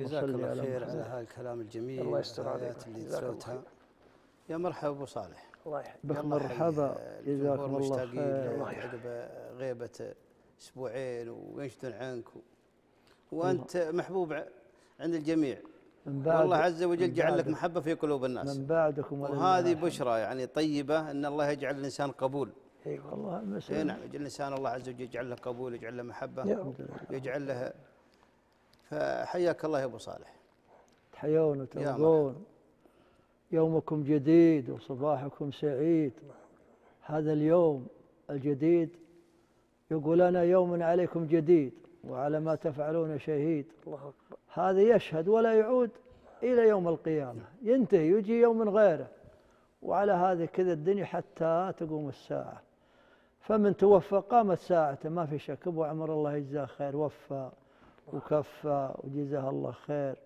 جزاك الله على خير. على هذا الكلام الجميل الله يستر عليك. اللي خير. يا مرحبا أبو صالح. الله يحييك. مرحبا. جزاكم الجمهور الله مشتاقين خير. عقب غيبة أسبوعين وينشدون عنك. و... وانت محبوب عند الجميع. من بعد والله عز وجل جعل لك محبة في قلوب الناس. من بعدكم وهذه بشرى يعني طيبة إن الله يجعل الإنسان قبول. اي والله المسألة. نعم يجعل الإنسان الله عز وجل يجعل له قبول يجعل له رب. يجعل له فحياك الله يا أبو صالح. تحيون يا وتلقون يومكم جديد وصباحكم سعيد. هذا اليوم الجديد يقول أنا يوم عليكم جديد وعلى ما تفعلون شهيد. الله أكبر. هذا يشهد ولا يعود إلى يوم القيامة. ينتهي يجي يوم من غيره. وعلى هذه كذا الدنيا حتى تقوم الساعة. فمن توفى قامت ساعته ما في شك. أبو عمر الله يجزاه خير وفى. وكفى وجزاه الله خير.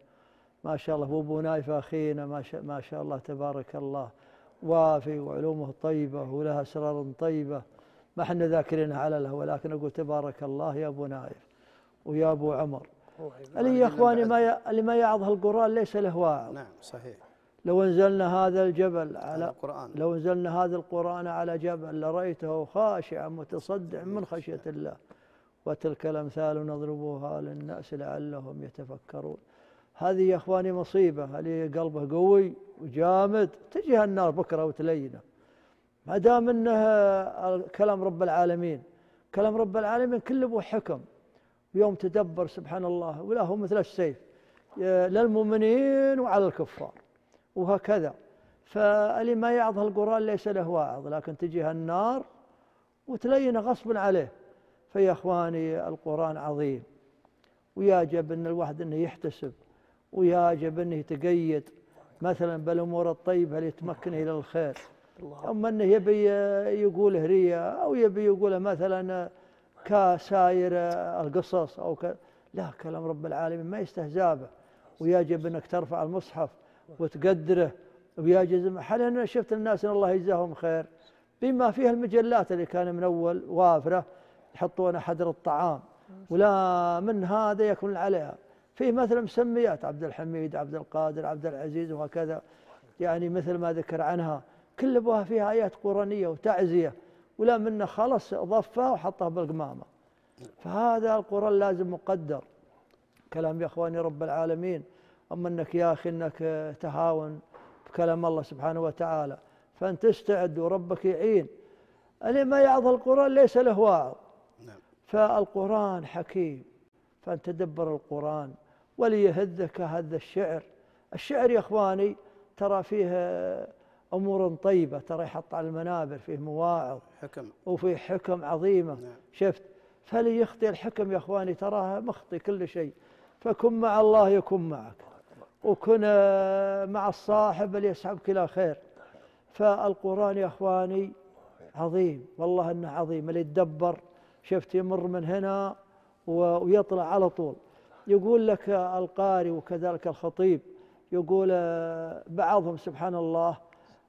ما شاء الله وابو نايف أخينا ما شاء, ما شاء الله تبارك الله. وافي وعلومه طيبة ولها أسرار طيبة. ما إحنا ذاكرينها على له ولكن أقول تبارك الله يا أبو نايف ويا أبو عمر. اللي يا إخواني ما ي... اللي ما يعظه القرآن ليس له واعظ نعم صحيح. لو أنزلنا هذا الجبل على القرآن. لو أنزلنا هذا القرآن على جبل لرأيته خاشعا متصدعا من خشية الله. وتلك الأمثال نضربها للناس لعلهم يتفكرون. هذه يا إخواني مصيبة. اللي قلبه قوي وجامد؟ تجيها النار بكرة وتلينه ما دام انه كلام رب العالمين. كلام رب العالمين كله ابو حكم. يوم تدبر سبحان الله ولا هو مثل السيف. للمؤمنين وعلى الكفار. وهكذا. فاللي ما يعظه القرآن ليس له واعظ لكن تجيها النار وتلين غصبا عليه. فيا اخواني القرآن عظيم. ويجب أن الواحد أنه يحتسب ويجب أنه يتقيد. مثلا بالأمور الطيبة اللي تمكنه إلى الخير. أما أنه يبي يقول هرية أو يبي يقول مثلا كساير القصص أو ك... لا كلام رب العالمين ما يستهزأ به. ويجب أنك ترفع المصحف وتقدره. ويجب حاليا أنا شفت الناس إن الله يجزاهم خير؟ بما فيها المجلات اللي كان من أول وافرة. يحطون حدر الطعام ولا من هذا يكون عليها. فيه مثلا مسميات عبد الحميد عبد القادر عبد العزيز وهكذا. يعني مثل ما ذكر عنها. كل أبوها فيها آيات قرانيه وتعزية ولا منه خلص ضفها وحطها بالقمامة. فهذا القرآن لازم مقدر. كلام يا إخواني رب العالمين. أما إنك يا أخي إنك تهاون بكلام الله سبحانه وتعالى فأنت استعد وربك يعين. اللي ما يعظ القرآن ليس له واعظ. فالقرآن حكيم فأن تدبر القرآن وليهذك هذا الشعر. الشعر يا إخواني ترى فيه أمور طيبة ترى يحط على المنابر فيه مواعظ حكم. وفيه حكم عظيمة. نعم. شفت؟ فلي يخطي الحكم يا إخواني تراها مخطي كل شيء. فكن مع الله يكن معك وكن مع الصاحب اللي يسحبك إلى خير. فالقرآن يا إخواني عظيم والله أنه عظيم اللي يتدبر شفت يمر من هنا ويطلع على طول. يقول لك القاري وكذلك الخطيب يقول آه، بعضهم سبحان الله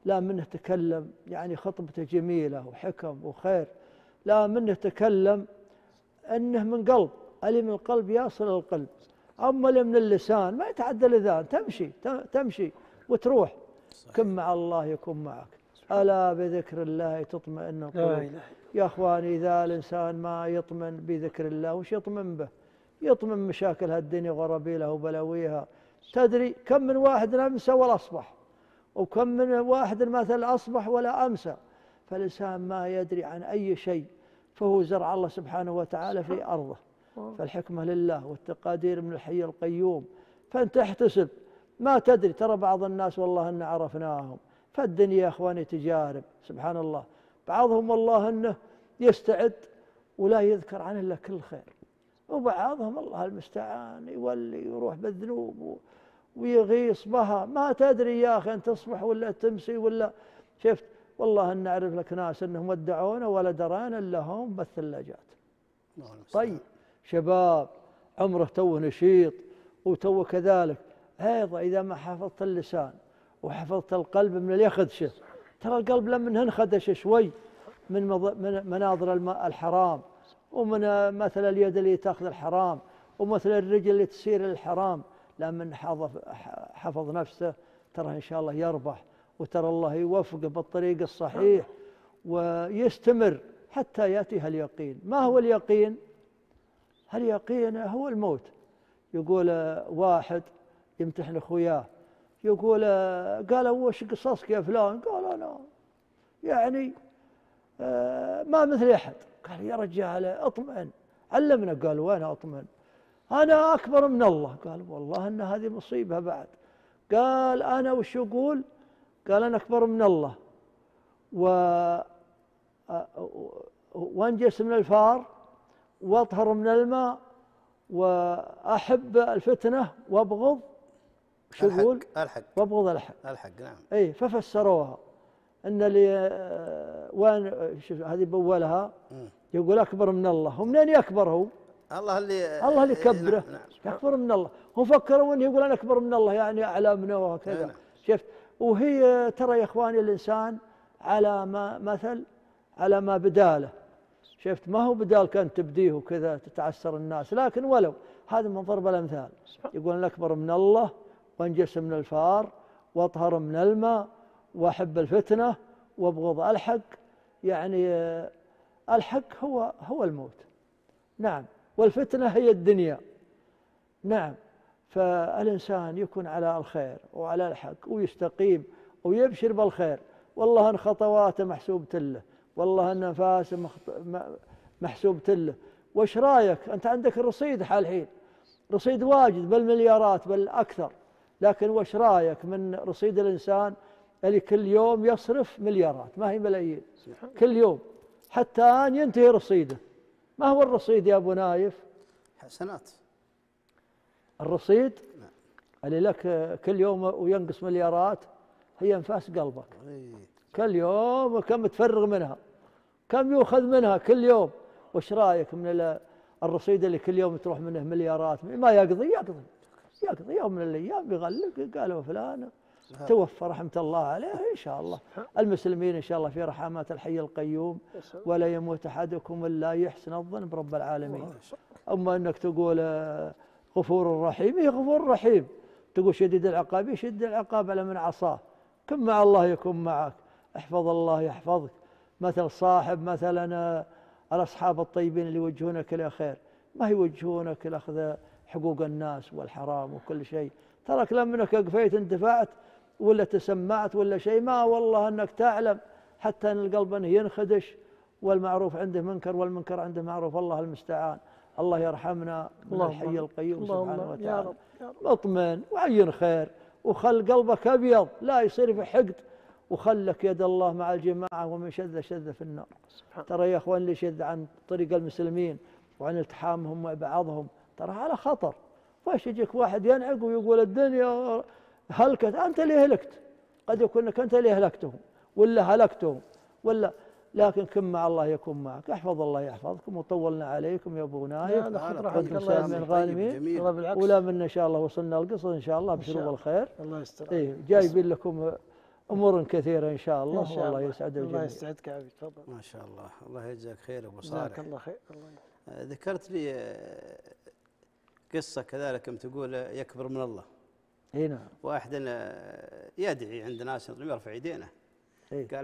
لا منه تكلم يعني خطبته جميلة وحكم وخير لا منه تكلم إنه من قلب اللي من القلب يصل القلب أما اللي من اللسان ما يتعدى الاذان تمشي تمشي وتروح. كن مع الله يكون معك. ألا بذكر الله تطمئن القلوب؟ يا أخواني إذا الإنسان ما يطمن بذكر الله وش يطمن به؟ يطمن مشاكل هالدنيا وغرابيلها وبلاويها. تدري كم من واحد أمسى ولا أصبح وكم من واحد مثلا أصبح ولا أمسى. فالإنسان ما يدري عن أي شيء فهو زرع الله سبحانه وتعالى في أرضه. فالحكمة لله والتقادير من الحي القيوم. فأنت احتسب. ما تدري ترى بعض الناس والله إن عرفناهم. فالدنيا يا اخواني تجارب سبحان الله بعضهم والله انه يستعد ولا يذكر عنه إلا كل خير. وبعضهم الله المستعان يولي يروح بالذنوب ويغيص بها. ما تدري يا أخي أن تصبح ولا تمسي ولا شفت؟ والله أن نعرف لك ناس أنهم ودعونا ولا درينا إلا هم بالثلاجات. طيب شباب عمره تو نشيط وتو كذلك. أيضا إذا ما حفظت اللسان وحفظت القلب من اللي يخدشه ترى القلب لما انخدش شوي من من مناظر الحرام ومن آه، مثل اليد اللي تاخذ الحرام ومثل الرجل اللي تسير الحرام. لا من حفظ نفسه ترى إن شاء الله يربح وترى الله يوفقه بالطريق الصحيح ويستمر حتى يأتيها اليقين. ما هو اليقين؟ اليقين هو الموت. يقول واحد يمتحن أخوياه يقول قال وش قصصك يا فلان؟ قال أنا يعني آه، ما مثل أحد. قال يا رجال أطمئن. علمنا قال وين أطمئن؟ أنا أكبر من الله. قال والله إن هذه مصيبة بعد. قال أنا وش أقول؟ قال أنا أكبر من الله. و وانجس من الفار؟ وأطهر من الماء. وأحب الفتنة وأبغض. شو يقول؟ الحق. وابغض الحق. الحق نعم. اي ففسروها. إن اللي آه، وين شوف هذه بولها. يقول أكبر من الله. هو منين يكبر هو؟ الله اللي الله اللي إيه، يكبره نعم نعم أكبر من الله. هم فكروا انه يقول أنا أكبر من الله يعني اعلى منه وهكذا. نعم. شفت؟ وهي ترى يا إخواني الإنسان على ما مثل على ما بداله. شفت؟ ما هو بدال كان تبديه وكذا تتعسر الناس. لكن ولو هذا من ضرب الأمثال. يقول أنا أكبر من الله. وانجس من الفار واطهر من الماء واحب الفتنة وابغض الحق. يعني الحق هو هو الموت. نعم. والفتنة هي الدنيا. نعم. فالإنسان يكون على الخير وعلى الحق ويستقيم ويبشر بالخير. والله أن خطواته محسوبة له والله أن أنفاسه مخط- م- محسوبة له وش رأيك؟ أنت عندك الرصيد حال الحين رصيد واجد بالمليارات بل أكثر. لكن وش رأيك من رصيد الإنسان اللي كل يوم يصرف مليارات؟ ما هي ملايين. كل يوم. حتى أن ينتهي رصيده. ما هو الرصيد يا أبو نايف؟ حسنات. الرصيد نعم. اللي لك كل يوم وينقص مليارات هي انفاس قلبك. إيه. كل يوم كم تفرغ منها؟ كم يؤخذ منها كل يوم؟ وش رأيك من ال- الرصيد اللي كل يوم تروح منه مليارات؟ ما يقضي؟ يقضي. يقضي يوم من الأيام يغلق قالوا فلان توفى رحمة الله عليه إن شاء الله. المسلمين إن شاء الله في رحمات الحي القيوم ولا يموت أحدكم إلا يحسن الظن برب العالمين. أما إنك تقول آه، غفور رحيم هي غفور رحيم. تقول شديد العقاب يشد العقاب على من عصاه. كن مع الله يكون معك؟ احفظ الله يحفظك. مثل صاحب مثلا آه، الأصحاب الطيبين اللي يوجهونك إلى خير. ما يوجهونك لأخذ حقوق الناس والحرام وكل شيء. ترك لمنك قفيت اندفعت ولا تسمعت ولا شيء. ما والله انك تعلم حتى إن القلب إنه ينخدش والمعروف عنده منكر والمنكر عنده معروف. الله المستعان. الله يرحمنا من اللهم الحي القيوم اللهم سبحانه يا وتعالى. رب يا رب. اطمئن وعين خير وخل قلبك أبيض. لا يصير في حقد وخلك يد الله مع الجماعة ومن شذ شذ في النار. ترى يا إخوان اللي يشذ عن طريق المسلمين وعن التحامهم مع بعضهم ترى على خطر. فايش يجيك واحد ينعق ويقول الدنيا هلكت أنت اللي هلكت. قد يكون إنك أنت اللي هلكتهم ولا هلكتهم ولا لكن كن مع الله يكون معك. احفظ الله يحفظكم وطولنا عليكم يا أبو نايف الله طيب، يسلمك. الغانمين. الله ولا من إن شاء الله وصلنا القصص إن شاء الله الله. الخير. الله يستر إيه جايبين لكم أمور كثيرة إن شاء الله إن شاء والله الله. يسعد الله الجميع يسعدك يا عبد تفضل. ما شاء الله. الله يجزاك خير أبو جزاك صالح. الله خير. الله ذكرت لي قصة كذلك كم تقول يكبر من الله. إي نعم. واحد آه، يدعي عند ناس يرفع يدينه. إيه. قال